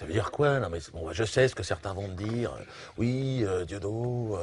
Ça veut dire quoi? Non, mais bon, bah, je sais ce que certains vont me dire. Oui, euh, Dieudo.